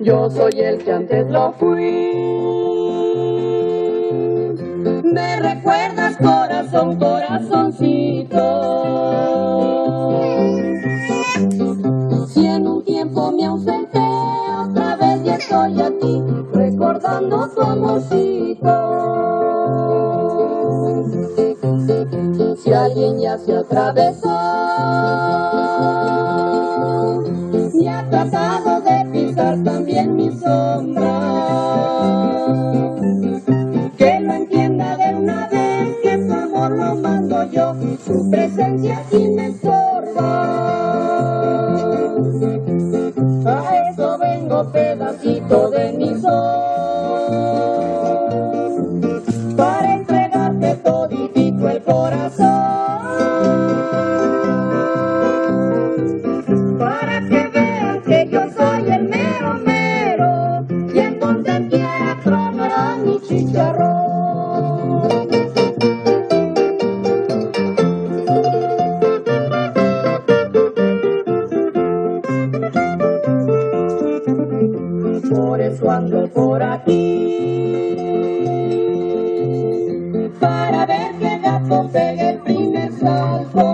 Yo soy el que antes lo fui. Me recuerdas corazón, corazoncito. Si en un tiempo me recordando tu amorcito. Si alguien ya se atravesó, me ha tratado de pisar también mi sombra. Que lo entienda de una vez que su amor lo mando yo, su presencia aquí me estorba. A eso vengo pedacito chicharrón. Por eso ando por aquí, para ver que gato pegue el primer salto.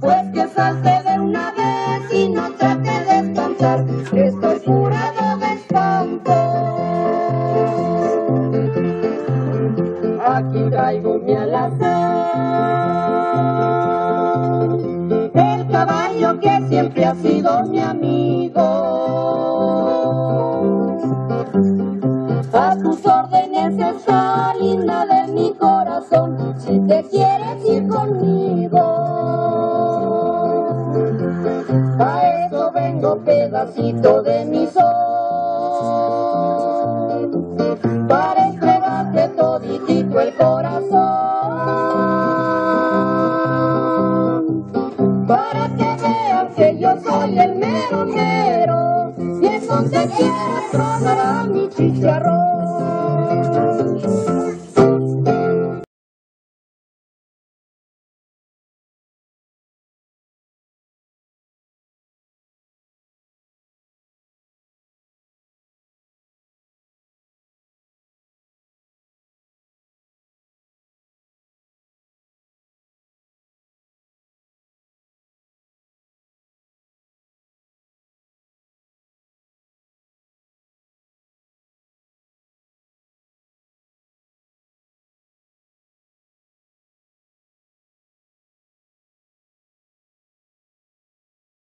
Pues que salte el caballo que siempre ha sido mi amigo. A tus órdenes está linda de mi corazón, si te quieres ir conmigo. A eso vengo pedacito de mi sol, Para que vean que yo soy el mero mero, y en donde quiera tronará mi chicharrón.